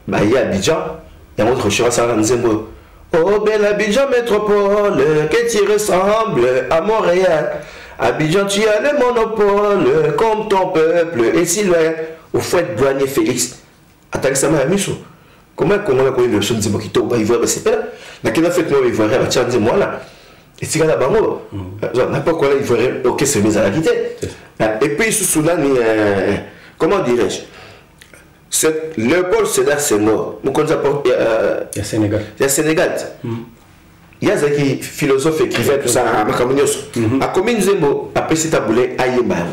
baye abidjan yango rocherom asalaka nzembo oyo Oh belle Abidjan métropole, que tu ressembles à Montréal. Abidjan, tu as le monopole, comme ton peuple est si loin. Au fouet douanier Félix, atangisama ya miso koma ekongo na koyebela biso nzembo kitoko baivoire basepela nakenda fete mwa baivoirien batya nzembo wana etikala bango mm. na poko wana ivoirien orchestre ebe ezalaki te epuis lisusu nani euh, comment dirais-je léopold sédar senor mokonzi ya sénégal ya sénégal mm. ye azalaki philosophe écrivain tosala makambo nyonso mm-hmm. akomi nzembo apesi tabule ayemba yango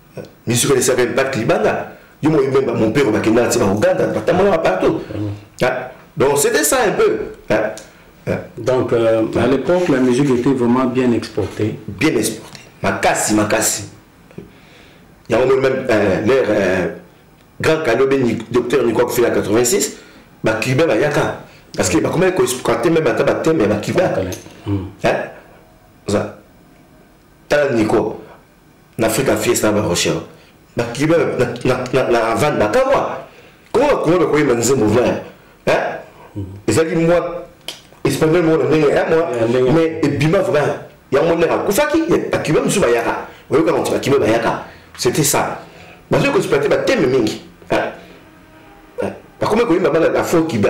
musique elesaka impact libanda yo moi meme bamompero bakendaka ti bauganda batambolaka partout mm. ah, donc c'était ça un peu ah, ah. donc euh, à l'époque la musique était vraiment bien exportée bien exportée makasi makasi yango moni même euh, leur euh, grand kalo be docteur niko akufela 86 bacubain bayaka parce que bakomaki koexploite meme ata bateme ya bacubain tala niko na afrika fiesta ba rochero bakiba na havane bakamwa koma bakoma bakoyemba nzembo vrai ezalaki mwa espagnol moko na ndenge ya mwa mais ebima vrai yango ndenge akufaki bakiba mosusu bayaka oyoka moto bakiba bayaka c'était ça bazali koexploite bateme mingi bakomi koyemba bana na fo kiba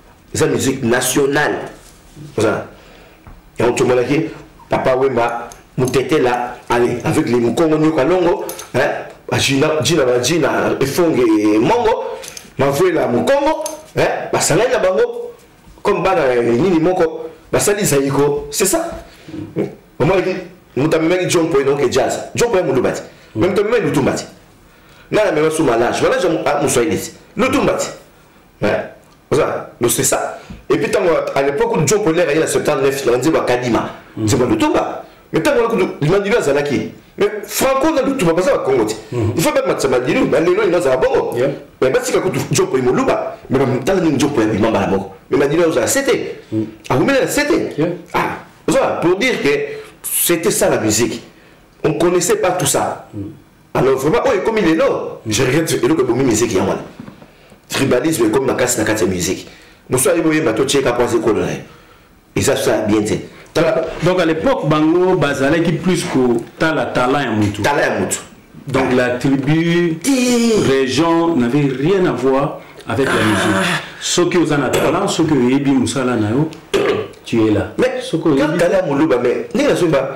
eza musique nationale ozana yango tomonaki papa wemba mutetela allez avec les mukongo nyoka longo hein bajina jina bajina efonge mongo mavuela mukongo hein basangani na bango comme bana nini moko basali zaiko c'est ça omonaki moto amemaki john poye donc jazz john poye moluba te meme to memaki lutumba te nani amemaki so malage malage moswahili te lutumba te donc c'est ça et puis ntango à l'époque oyo john polner aye na 79 na nzembo ya kadima nzembo ya lutumba mais ntango wana kutu madilu azalaki mais franco na lutumba baza bakongo te il faut bamatisa madilu na lelo lelo azala bongo mais batika kutu john poye moluba mais bamtala nini john poye abima mbala moko mais madilu azala se te akomela na se te ozoa pour dire que c'était ça la musique on connaissait pas tout ça mm. alors vraiment oyo ekomi lelo je regrette eloko ebomi miziki yango wana tribalisme ekomi makasi na kati ya miziki mosu ayebi oyemba to tieka mpo aza ekolo na ye eza sala bien te donc à l'époque bango bazalaki plus kotala talent ya motu talent ya motu donc la tribu région n'avait rien à voir avec la ah. musique soki oza na talent soki oyebi mosala na yo tu es là mais soki oyebi talent ya moluba mais ndenge nazoyeba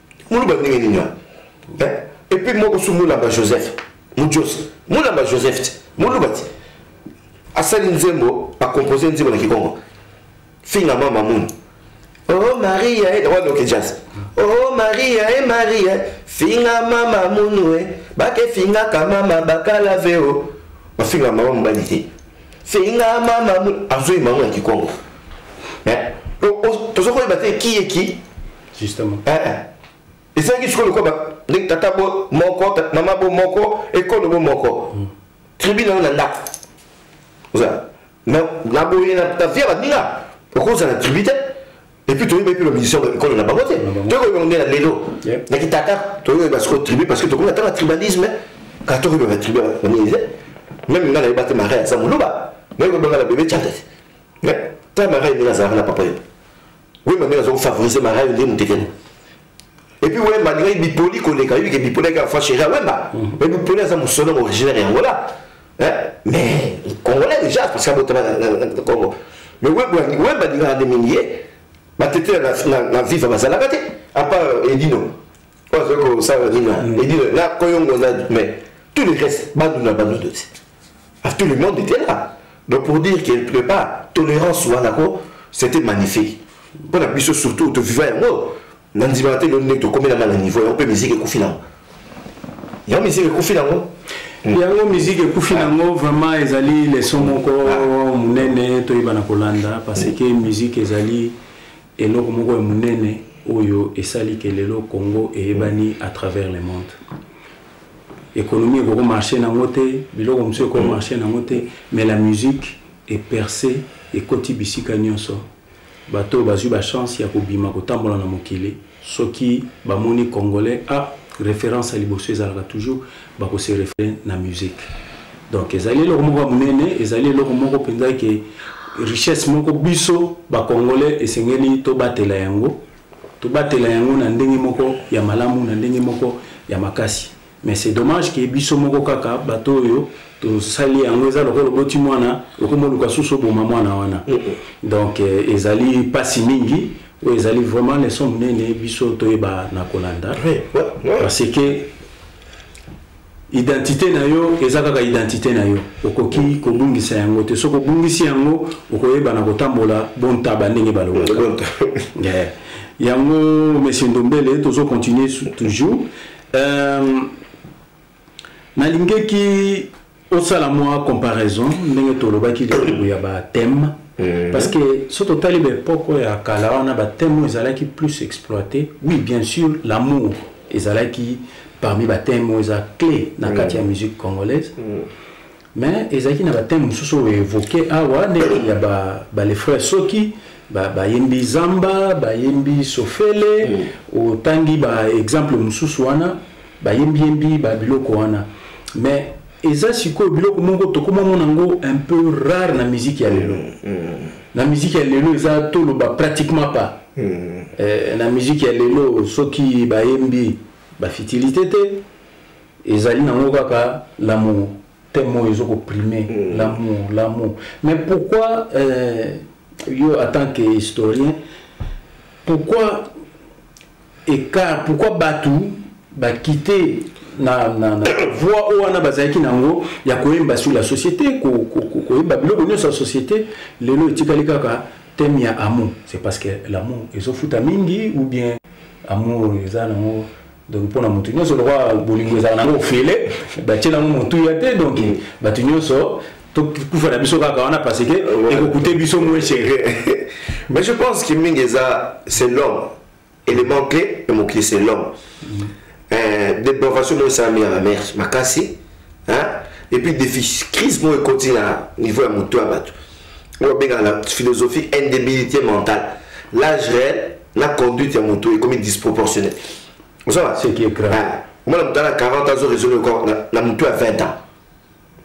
muluba ndenge nini wana eh? epuis moko su mulamba joseph mujos mulamba joseph ti muluba ti asali nzembo akompose nzembo na kikongo finga mama munu oh maria e wana oke jazz oh maria e maria finga mama munu e bake fingaka mama bakala veo bafinga mama mobali te finga mama munu azoyima yango na kikongo eh? tozokoyeba te kiyeki justement eh, ezalaki sikoyo lokola tata bo moko mama bo moko ekolo bo moko hmm. tribune yango na ndako ozala na boye na vie ya baninga okozala na tribu te epuis toyebi mpe bamusicien ekolo na bango te toyekoyeba bango nde na lelo na kitata toyoyeba sikoyo tribu parce que tokomi ata na tribalisme kaka tokoyeba na tribu baningi te meme nga nayeba te marai aza moluba nayekoyeba nga na bebe chandete ta marai ndenge azalaka na papa yo wemba nde nazoko favoriser marayo nde mutekene et puis wemba ndenge bipoli koleka yebike bipoli ayaka fa chéri ya wemba mais mm-hmm. bipoli aza mosolongo originaire ya angola hein? mais congolais déjà parce que abotama na congo mais wemba ndingaka nde mingi ye batetela na viva bazalaka te apart euh, edino oyo azali kosala nina edino na koyongo na mais tout le reste banduna banduna te Ah, tout le monde était là. Donc pour dire quelque part, tolérance ou anako, c'était magnifique. Pour la puissance surtout, tu vivais un mot. Nandimana te l'onne to comme la mal niveau, on peut musique et koufina. Il y a musique et koufina. yango musique ekufi nango vraiment ezali leson moko ah. monene toyebana kolanda parce que musique ezali eloko moko ya monene oyo esali ke lelo congo eyebani à travers le monde économie ekoko marché nango te biloko mosusu ekoko marché nango te mais la musique est percée ekoti bisika nyonso bato oyo bazwi bachance ya kobima kotambola na mokili soki bamoni congolais a ah, référence ya liboso ezalaka toujours bakose référé na musique donc ezali eloko moko ya monene ezali eloko moko mpenza ke richesse moko biso bacongolais esengeli tobatela yango tobatela yango na ndenge moko ya malamu na ndenge moko ya makasi mais c'est dommage ke biso moko kaka bato oyo tosali yango eza lokola oboti mwana okoma oluka susu oboma mwana wana donc eh, ezali mpasi mingi oyo ezali vraiment leson monene biso toyeba na kolanda parce que identite na yo eza kaka identite na yo okoki mm. kobungisa yango te soki obungisi yango okoyeba na kotambola bontaba ndenge balobaka yeah. yango monsieur ndombele tozo continuer toujours euh, nalingeki osala mwa comparaison ndenge tolobaki likambo ya bathème mm. parce que soki totali baepoke ya kala wana bathème oyo ezalaki plus exploité oui bien sûr l'amour ezalaki parmi ba thèmes oyo eza clé na mm. kati ya musique congolaise mm. mais ezalaki na ba thèmes mosusu oyo évoqué awa ndenge ya ba, ba les frères soki bayembi ba zamba bayembi sofele mm. otangi ba exemple mosusu wana bayembiyembi ba biloko wana mais eza sikoyo biloko moko tokoma mona yango un peu rare na musique ya lelo mm. mm. na musique ya lelo eza toloba pratiquement pas hmm. eh, na musique ya lelo soki bayembi bafitilité te ezali nango kaka lamour temo ezo koprime hmm. lamour lamour mais pourquoi euh, yo en tant que historien pourquoi écart pourquoi bato bakite na, na, na voix oyo wana bazalaki na yango ya koyemba sur la société koyemba biloko nyonso ya société lelo etikali kaka thème ya amour c'est parce que l'amour ezofuta mingi ou bien amour eza nango donc mpo na moto nyonso lokola bolingo ezala nango ofele batie nango motuya te donc bato nyonso tokufa na biso kaka wana parce que ekokute biso moins chere mais je pense que mingi eza c'est l'homme Element clé ya mokili c'est l'homme. Mm. Euh, depravation moko esalami ya bamers makasi hein? et puis défi crise moko ekoti na niveau ya moto ya bato oyo abengaka na philosophie indébilité mentale l'âge réel na conduite ya moto ekomi disproportionnel osala omona moto na 40 ans azo raisonne na moto ya 20 ans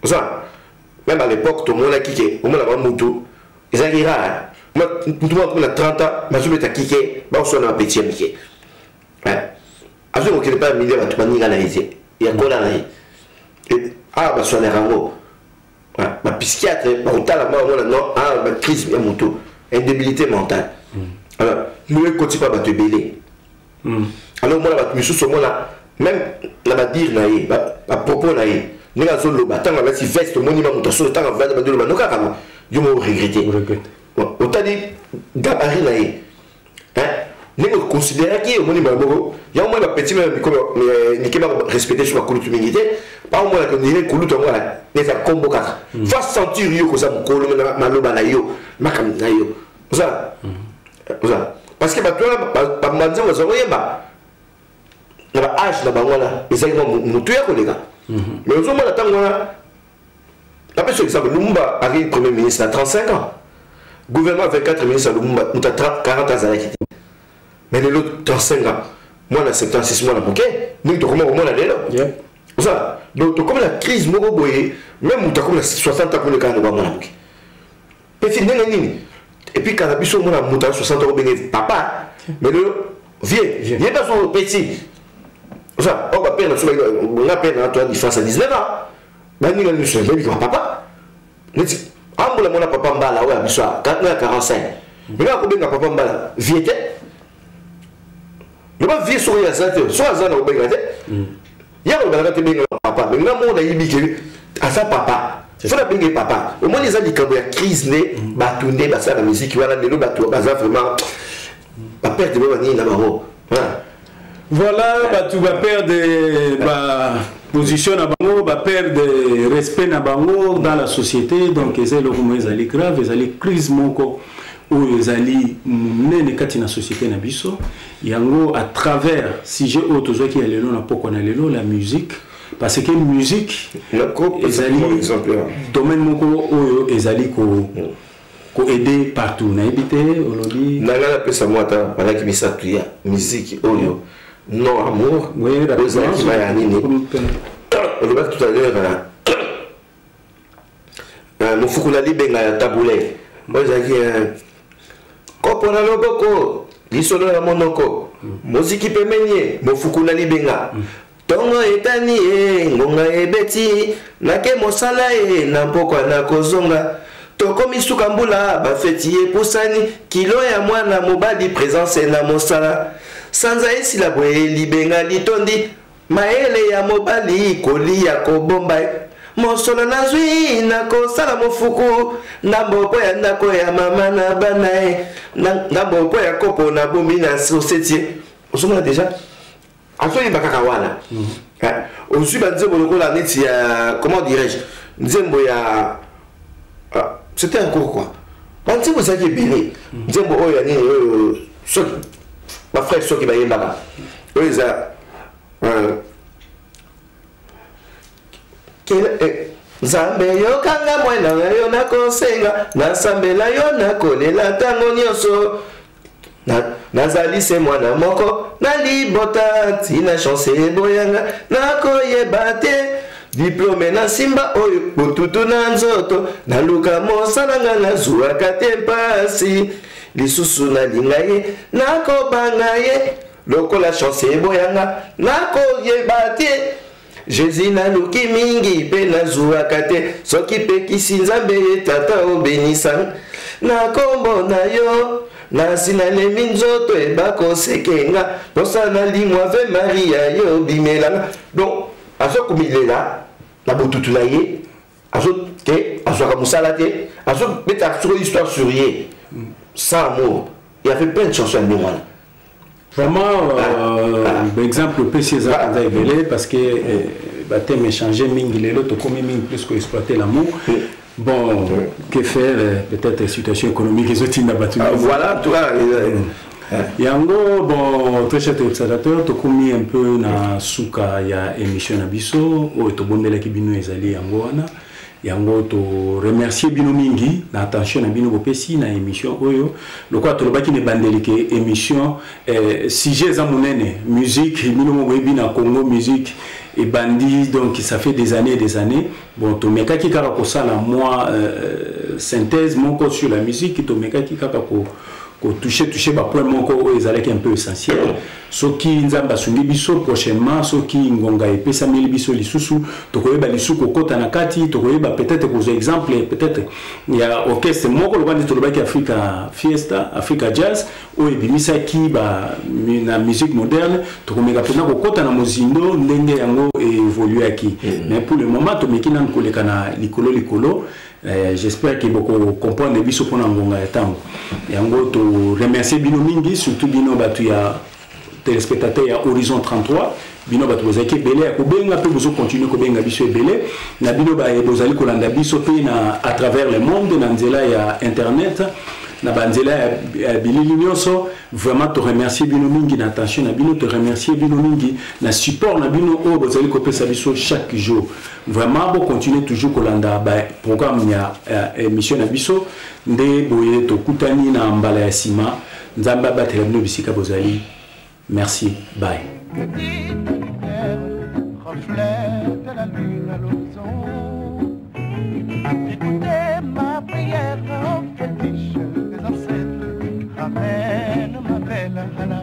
oza même à l'époque tomonaki ke omona ba mutu ezalaki rare mutu moko akomi na 30 ans bazobeta kike bakoswana na petit ya mike azwi kokende mpa ya milia bato baninga na ye te ya kola na ye awa baswanaka yango bapsychiatre bakotala mwa yango na non awa bacrise ya motu indibilité mentale alors moyo ekoti mpa bato ebele mm. alors omona bato misusu omona même na badire na ye bapropos na ye ndenge azoloba ntango alati veste omoni ma moto asolo ntango avanda bandoloba no kaka ma yo mo regrete otali gabari na ye ndenge oconsideraki ye omoni mbala moko yango moni bapeti meme mikolo eh, mike barespecte so bakulutu mingi te baomonaka nini kulutu yango wana eza nkombo kaka fa sentir yo koza mokolo maloba na yo makambo na yo oza oza parce que bato wana banzembo bazala koyeba na ba age na bango wana ezali mwa motu ya koleka mhm. mais ozomona ntango wana napesa exemple lumumba akei premier ministre na 35 ans gouvernement 24 ministre ya lumumba moto ya 40 azalaki te mais lelo 35 ans mwana 76 mwana moke ndenge tokoma komona lelo oza donc tokomi na crise moko boye meme moto akomi na 60 ans koleka yango bamwana moke pesi ndenge nini epuis kala biso omona moto ya 60 ans obenge papa mais lelo vieux ye mpe azo pesi oza oyo bapere na biso nga pere na toya distance ya 19 ans baninga nyonso ebebikaka papa neti ambola mona papa mbala oyo ya biso ya 45 meka akobenga papa mbala vie te loba vie soki aza te soki aza na kobenga te ya ko balaka te benga papa mais nga mona yibi ke aza papa fo na benge papa omoni eza likambo ya crise nde bato nde basala na miziki wana lelo bato baza vraiment baperte mema nini na bango voilà bato baperde ba position na bango baperde respect na bango dans la société donc eza eloko mo ezali grave ezali crise moko oyo ezali monene kati na société na biso yango à travers sujet oyo tozwaki ya lelo na pokwa na lelo la musique parce que musique ezali domaine moko oyo ezali ko mm. ko aider partout nayebi te olobi na ngai napesa mwa ata balaki misato ya miziki oyo non amour oyo ezalaki ma ya nini olobaki tout à l'heure eh, mofuku na libenga ya tabule oyo ezalaki eh, kopo na loboko lisolo ya monoko moziki pembeni ye mofuku na libenga ntongo etani ye ngonga ebeti nake mosala ye na mpokwa na kozonga tokomi suka mbula bafeti epusani kilo ya mwana mobali presence na mosala sanza esila boye libenga litondi Mayele ya mobali koliya kobomba eh. Mosolo nazwi nakosala mofuku ndambo mpo ya ndako ya mama na bana eh. Ndambo mpo ya kopo na bombi na soseti eh. ozomona deja azoyemba kaka wana mm. ozwi banzembo lokola neti ya comment dirais-je nzembo ya ah, c'était un cours quoi banzembo ezalaki ebele nzembo oyo ya nini oyo soki bafrère soki bayembaka oyo eza euh, eh, nzambe yokanga mwana na yo nakosenga nasambela yo nakolela ntango nyonso Na, nazali se mwana moko na libota ntina chance eboyanga nakoyeba te diplome na nsimba oyo botutu na nzoto naluka mosala nga nazuwaka te mpasi lisusu nalinga ye nakobanga ye lokola chance eboyanga nakoyeba te jesus naluki mingi mpe nazuwaka te soki pekisi nzambe ye tata obenisa na nkombo na yo nasi nalemi nzoto eba koseke nga mposa nalimwa ve maria ye obimela nga donc aza komilela na botutu na ye azo te azwaka mosala te azobetaka soko histoire sur ye sans amour il y avait plein de chanson ya ndenge wana vraiment euh, ah, ah. exemple opesi eza mpenza ah. ebele parce que eh, bateme échange mingi lelo tokomi mingi plus koexploite l'amour bon que faire euh, peut-être situation économique ezotinda bato voilà toi yango bon très cher téléspectateur tokomi un peu na suka ya émission na biso oyo tobombelaki bino ezali yango wana yango to remercier bino mingi na attention na bino bopesi na émission oyo lokola tolobaki na ebandeli ke émission eh, sujet eza monene musique bino moko boyebi na congo musique ebandi donc ça fait des années des années bon tomekaki kaka kosala mwa euh, synthèse moko sur la musique tomekaki kaka ko kotouche touche bapoint moko oyo ezalaki un peu essentiel Soki Nzambe asungi biso, prochainement, soki ngonga epesameli biso lisusu, tokoyeba lisusu kokota na kati, tokoyeba peut-être kozwa exemple peut-être ya orchestre moko lokola nde tolobaki Africa Fiesta, Africa Jazz oyo ebimisaki ba na musique moderne, tokomeka mpenza kokota na mozindo ndenge yango evoluaki. Mm. Mais pour le moment tomeki nanu koleka na likolo likolo. Eh, j'espère que boko comprendre biso mpona ngonga ya ntango yango to remercier bino mingi surtout bino bato ya téléspectateur ya horizon 33 bino bato bozalaki ebele ya kobenga mpe bozokontinue kobenga biso ebele na bino baye bozali kolanda biso mpe na à travers le monde na nzela ya internet na banzela ya bilili nyonso vraiment to remercier bino mingi na attention na bino to remercier bino mingi na support na bino oyo bozali kopesa biso chaque jour Vraiment bo continuer toujours kolanda ba programme ya eh, émission na biso nde boye tokutani na mbala ya sima nzambe abatela bino bisika bozali merci bye Écoutez ma prière en fétiche des ancêtres. Amen, ma belle, à la